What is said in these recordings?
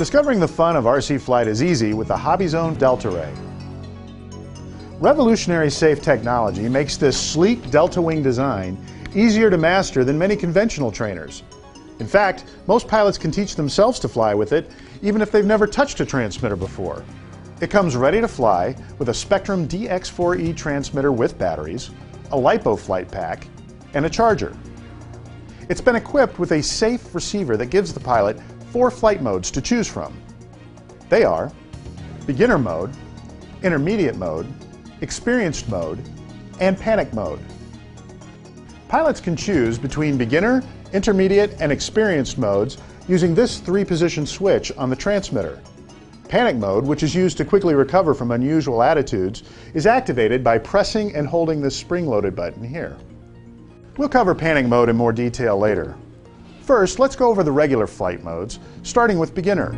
Discovering the fun of RC flight is easy with the Hobby Zone Delta Ray. Revolutionary safe technology makes this sleek Delta Wing design easier to master than many conventional trainers. In fact, most pilots can teach themselves to fly with it, even if they've never touched a transmitter before. It comes ready to fly with a Spektrum DX4E transmitter with batteries, a LiPo flight pack, and a charger. It's been equipped with a safe receiver that gives the pilot four flight modes to choose from. They are beginner mode, intermediate mode, experienced mode, and panic mode. Pilots can choose between beginner, intermediate, and experienced modes using this three-position switch on the transmitter. Panic mode, which is used to quickly recover from unusual attitudes, is activated by pressing and holding this spring-loaded button here. We'll cover panic mode in more detail later. First, let's go over the regular flight modes, starting with beginner.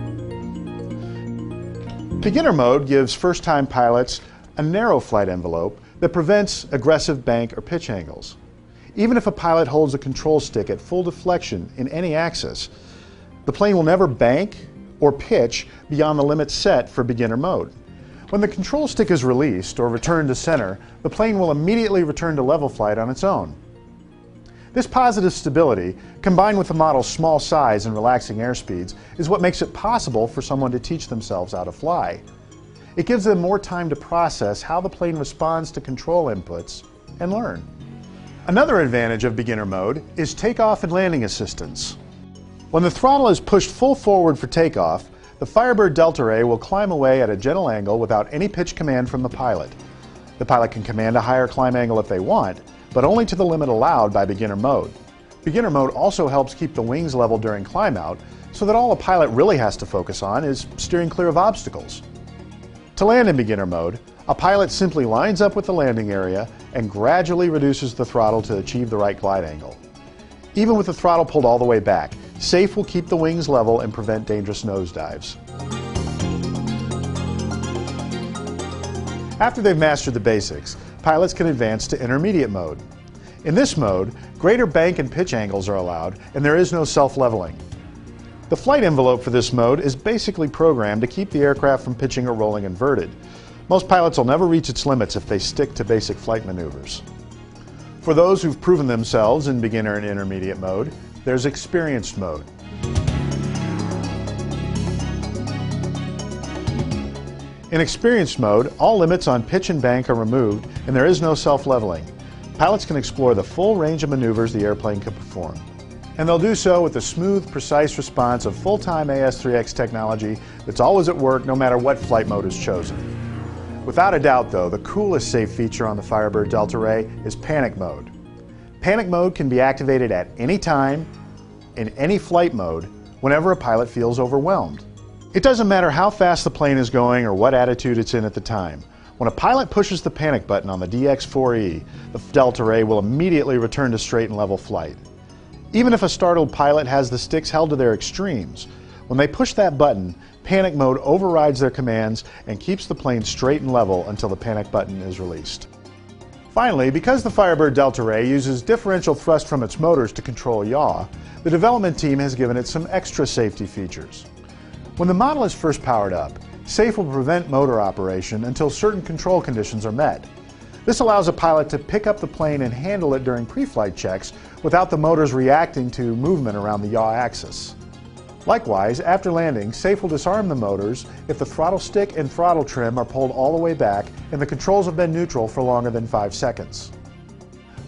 Beginner mode gives first-time pilots a narrow flight envelope that prevents aggressive bank or pitch angles. Even if a pilot holds a control stick at full deflection in any axis, the plane will never bank or pitch beyond the limit set for beginner mode. When the control stick is released or returned to center, the plane will immediately return to level flight on its own. This positive stability, combined with the model's small size and relaxing airspeeds, is what makes it possible for someone to teach themselves how to fly. It gives them more time to process how the plane responds to control inputs and learn. Another advantage of beginner mode is takeoff and landing assistance. When the throttle is pushed full forward for takeoff, the Firebird Delta Ray will climb away at a gentle angle without any pitch command from the pilot. The pilot can command a higher climb angle if they want, but only to the limit allowed by beginner mode. Beginner mode also helps keep the wings level during climb out, so that all a pilot really has to focus on is steering clear of obstacles. To land in beginner mode, a pilot simply lines up with the landing area and gradually reduces the throttle to achieve the right glide angle. Even with the throttle pulled all the way back, SAFE will keep the wings level and prevent dangerous nosedives. After they've mastered the basics, pilots can advance to intermediate mode. In this mode, greater bank and pitch angles are allowed and there is no self-leveling. The flight envelope for this mode is basically programmed to keep the aircraft from pitching or rolling inverted. Most pilots will never reach its limits if they stick to basic flight maneuvers. For those who've proven themselves in beginner and intermediate mode, there's experienced mode. In experienced mode, all limits on pitch and bank are removed and there is no self-leveling. Pilots can explore the full range of maneuvers the airplane can perform. And they'll do so with the smooth, precise response of full-time AS3X technology that's always at work no matter what flight mode is chosen. Without a doubt, though, the coolest safe feature on the Firebird Delta Ray is panic mode. Panic mode can be activated at any time, in any flight mode, whenever a pilot feels overwhelmed. It doesn't matter how fast the plane is going or what attitude it's in at the time. When a pilot pushes the panic button on the DX4E, the Delta Ray will immediately return to straight and level flight. Even if a startled pilot has the sticks held to their extremes, when they push that button, panic mode overrides their commands and keeps the plane straight and level until the panic button is released. Finally, because the Firebird Delta Ray uses differential thrust from its motors to control yaw, the development team has given it some extra safety features. When the model is first powered up, SAFE will prevent motor operation until certain control conditions are met. This allows a pilot to pick up the plane and handle it during pre-flight checks without the motors reacting to movement around the yaw axis. Likewise, after landing, SAFE will disarm the motors if the throttle stick and throttle trim are pulled all the way back and the controls have been neutral for longer than 5 seconds.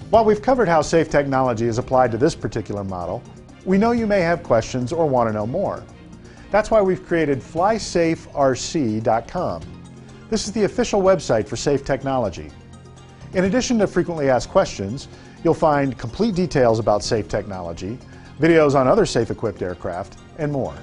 While we've covered how SAFE technology is applied to this particular model, we know you may have questions or want to know more. That's why we've created FlySafeRC.com. This is the official website for SAFE technology. In addition to frequently asked questions, you'll find complete details about SAFE technology, videos on other SAFE-equipped aircraft, and more.